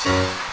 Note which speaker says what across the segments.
Speaker 1: Kalau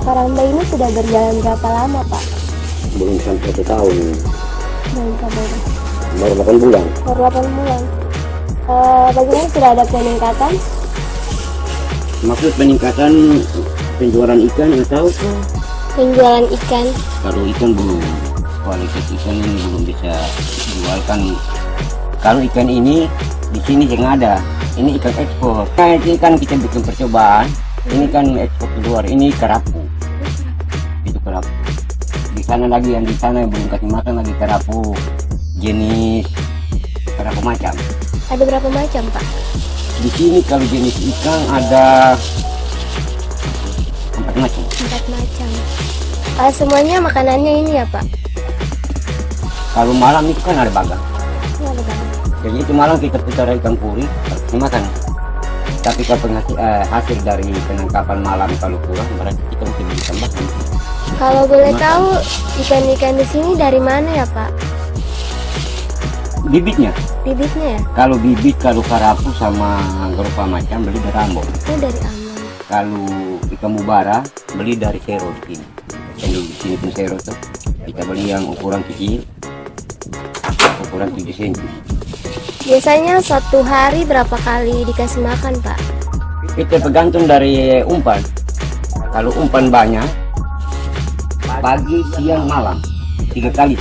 Speaker 1: Karamba ini sudah berjalan berapa lama, Pak?
Speaker 2: belum sampai satu tahun
Speaker 1: Belum sampai
Speaker 2: baru 8 bulan
Speaker 1: baru 8 bulan. Eh, bagaimana sudah ada peningkatan?
Speaker 2: maksud peningkatan penjualan ikan atau
Speaker 1: Penjualan ikan.
Speaker 2: kalau ikan belum kualitas ikan ini belum bisa dijualkan kalau ikan ini di sini yang ada ini ikan ekspor nah ini kan kita bikin percobaan ini kan ekspor keluar ini kerapu itu kerapu di sana lagi yang di sana yang belum kasih makan lagi kerapu jenis kerapu macam
Speaker 1: Ada berapa macam, Pak?
Speaker 2: di sini kalau jenis ikan ada empat macam
Speaker 1: Empat macam. Eh, semuanya makanannya ini ya, Pak?
Speaker 2: kalau malam itu kan ada bagang
Speaker 1: ada banget.
Speaker 2: Jadi itu malam kita putar ikan puri, dimakan. Tapi kalau penghasil, eh, hasil dari penangkapan malam kalau kurang, berarti kita mesti beli tambahan.
Speaker 1: Kalau boleh tahu, ikan-ikan di sini dari mana ya, Pak?
Speaker 2: Bibitnya,
Speaker 1: Bibitnya ya?
Speaker 2: kalau bibit kalau karapu sama gerupa macam beli dari Ambon.
Speaker 1: Itu dari Aman.
Speaker 2: Kalau ikan mubara beli dari Sero di sini. Yang di sini pun Sero tuh. Kita beli yang ukuran kecil, ukuran 7 cm.
Speaker 1: Biasanya satu hari berapa kali dikasih makan, Pak?
Speaker 2: Kita tergantung dari umpan. Kalau umpan banyak, pagi, siang, malam, tiga kali.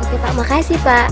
Speaker 1: Oke, Pak. Makasih, Pak.